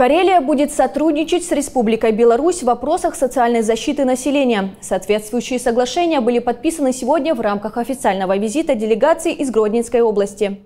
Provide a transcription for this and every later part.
Карелия будет сотрудничать с Республикой Беларусь в вопросах социальной защиты населения. Соответствующие соглашения были подписаны сегодня в рамках официального визита делегации из Гродненской области.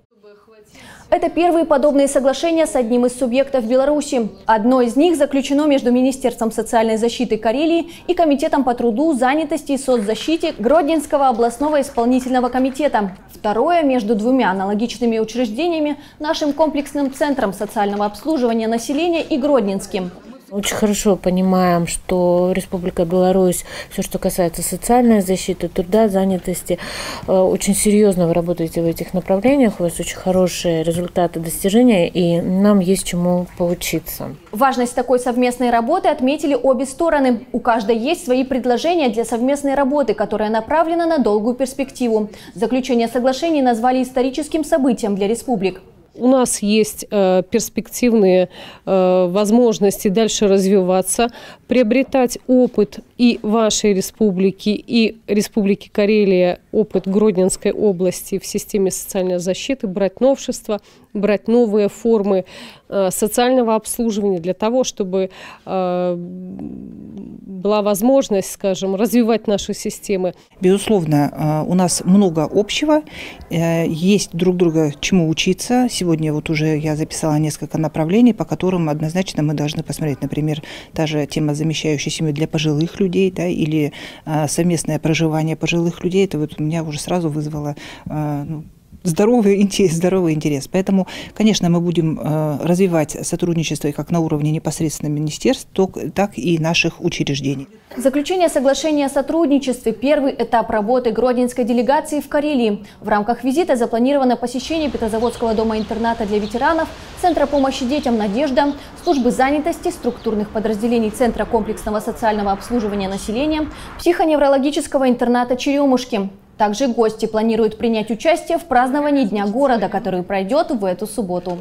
Это первые подобные соглашения с одним из субъектов Беларуси. Одно из них заключено между Министерством социальной защиты Карелии и Комитетом по труду, занятости и соцзащите Гродненского областного исполнительного комитета. Второе – между двумя аналогичными учреждениями, нашим комплексным центром социального обслуживания населения и Гродненским. Очень хорошо понимаем, что Республика Беларусь, все, что касается социальной защиты, труда, занятости, э, очень серьезно вы работаете в этих направлениях, у вас очень хорошие результаты достижения, и нам есть чему поучиться. Важность такой совместной работы отметили обе стороны. У каждой есть свои предложения для совместной работы, которая направлена на долгую перспективу. Заключение соглашений назвали историческим событием для республик. У нас есть э, перспективные э, возможности дальше развиваться, приобретать опыт и вашей республики, и Республики Карелия, опыт Гродненской области в системе социальной защиты, брать новшества, брать новые формы э, социального обслуживания для того, чтобы э, была возможность, скажем, развивать наши системы. Безусловно, э, у нас много общего, э, есть друг друга чему учиться. Сегодня вот уже я записала несколько направлений, по которым однозначно мы должны посмотреть, например, та же тема замещающей семьи для пожилых людей, да, или э, совместное проживание пожилых людей. Это вот у меня уже сразу вызвало ну, здоровый интерес, здоровый интерес. Поэтому, конечно, мы будем э, развивать сотрудничество как на уровне непосредственно министерств, так и наших учреждений. Заключение соглашения о сотрудничестве – первый этап работы Гродненской делегации в Карелии. В рамках визита запланировано посещение Петрозаводского дома-интерната для ветеранов, Центра помощи детям «Надежда», службы занятости, структурных подразделений Центра комплексного социального обслуживания населения, психоневрологического интерната «Черемушки». Также гости планируют принять участие в праздновании Дня города, который пройдет в эту субботу.